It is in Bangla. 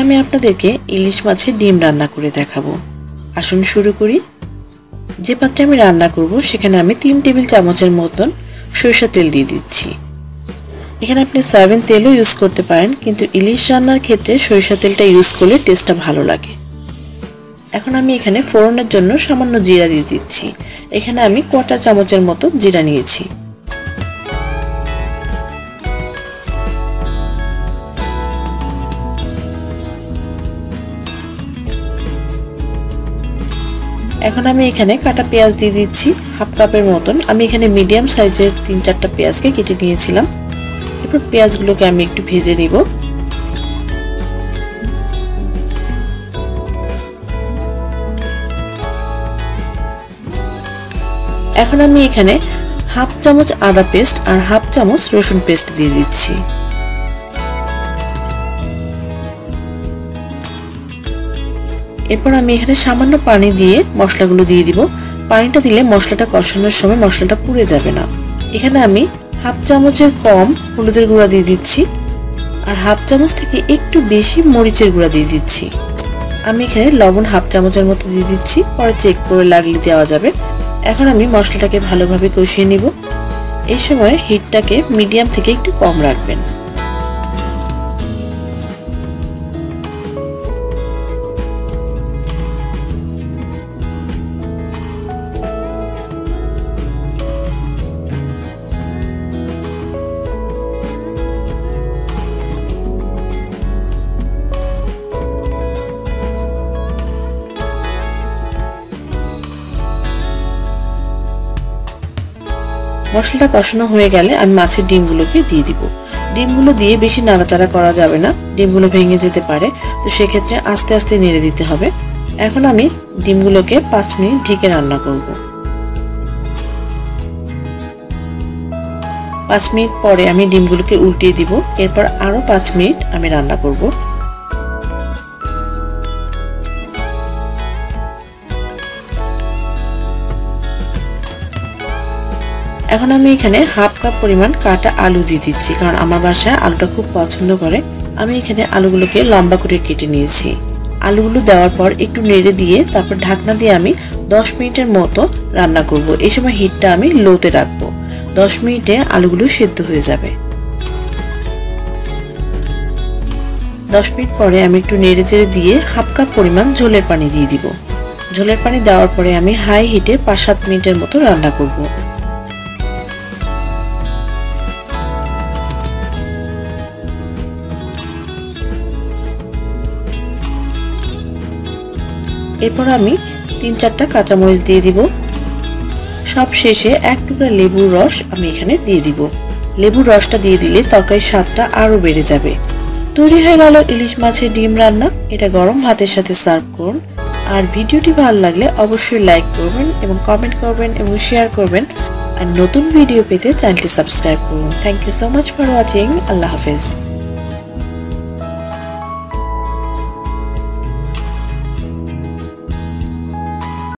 আমি আপনাদেরকে ইলিশ মাছের ডিম রান্না করে দেখাবো। আসুন শুরু করি। যে পাত্রে আমি রান্না করব, সেখানে আমি তিন টেবিল চামচের মতন সরিষা তেল দিয়ে দিচ্ছি। এখানে আপনি সয়াবিন তেলও ইউজ করতে পারেন, কিন্তু ইলিশ রান্নার ক্ষেত্রে সরিষা তেলটা ইউজ করলে টেস্টটা ভালো লাগে। এখন আমি এখানে ফোড়নের জন্য সামান্য জিরা দিয়ে দিচ্ছি। এখানে আমি কটা চামচের মতো জিরা নিয়েছি। এখন আমি এখানে কাটা পেঁয়াজ দিয়ে দিচ্ছি? হাফ কাপের মতন। আমি এখানে মিডিয়াম সাইজের তিন চারটা পেঁয়াজকে কেটে নিয়েছিলাম। এরপর পেঁয়াজগুলোকে আমি একটু ভেজে নিব। এখন আমি এখানে হাফ চামচ আদা পেস্ট আর হাফ চামচ রসুন পেস্ট দিয়ে দিচ্ছি। এরপর আমি এখানে সামান্য পানি দিয়ে মশলাগুলো দিয়ে দিব। পানিটা দিলে মশলাটা কষানোর সময় মশলাটা পুড়ে যাবে না। এখানে আমি হাফ চামচের কম হলুদের গুঁড়া দিয়ে দিচ্ছি আর হাফ চামচ থেকে একটু বেশি মরিচের গুঁড়া দিয়ে দিচ্ছি। আমি এখানে লবণ হাফ চামচের মতো দিয়ে দিচ্ছি, পরে চেক করে লাগলে দেওয়া যাবে। এখন আমি মশলাটাকে ভালোভাবে কষিয়ে নিব। এই সময় হিটটাকে মিডিয়াম থেকে একটু কম রাখবেন। মশলাটা কষানো হয়ে গেলে আমি মাছের ডিমগুলোকে দিয়ে দিব। ডিমগুলো দিয়ে বেশি নাড়াচাড়া করা যাবে না, ডিমগুলো ভেঙে যেতে পারে, তো সেক্ষেত্রে আস্তে আস্তে নেড়ে দিতে হবে। এখন আমি ডিমগুলোকে পাঁচ মিনিট ঢেকে রান্না করব। পাঁচ মিনিট পরে আমি ডিমগুলোকে উল্টিয়ে দিব, এরপর আরও পাঁচ মিনিট আমি রান্না করব। এখন আমি এখানে হাফ কাপ পরিমাণ কাটা আলু দিয়ে দিচ্ছি, কারণ আমার বাসায় আলুটা খুব পছন্দ করে। আমি এখানে আলুগুলোকে লম্বা করে কেটে নিয়েছি। আলুগুলো দেওয়ার পর একটু নেড়ে দিয়ে তারপর ঢাকনা দিয়ে আমি দশ মিনিটের মতো রান্না করব। এই সময় হিটটা আমি লোতে রাখব। দশ মিনিটে আলুগুলো সেদ্ধ হয়ে যাবে। দশ মিনিট পরে আমি একটু নেড়ে চেড়ে দিয়ে হাফ কাপ পরিমাণ ঝোলের পানি দিয়ে দিব। ঝোলের পানি দেওয়ার পরে আমি হাই হিটে পাঁচ সাত মিনিটের মতো রান্না করব। এরপর আমি তিন চারটা কাঁচামরিচ দিয়ে দিব। সব শেষে এক টুকরা লেবুর রস আমি এখানে দিয়ে দিব। লেবুর রসটা দিয়ে দিলে তরকারির স্বাদটা আরও বেড়ে যাবে। তৈরি হয়ে গেল ইলিশ মাছের ডিম রান্না। এটা গরম ভাতের সাথে সার্ভ করুন। আর ভিডিওটি ভালো লাগলে অবশ্যই লাইক করবেন এবং কমেন্ট করবেন এবং শেয়ার করবেন। আর নতুন ভিডিও পেতে চ্যানেলটি সাবস্ক্রাইব করুন। Thank you so much for watching. আল্লাহ হাফেজ।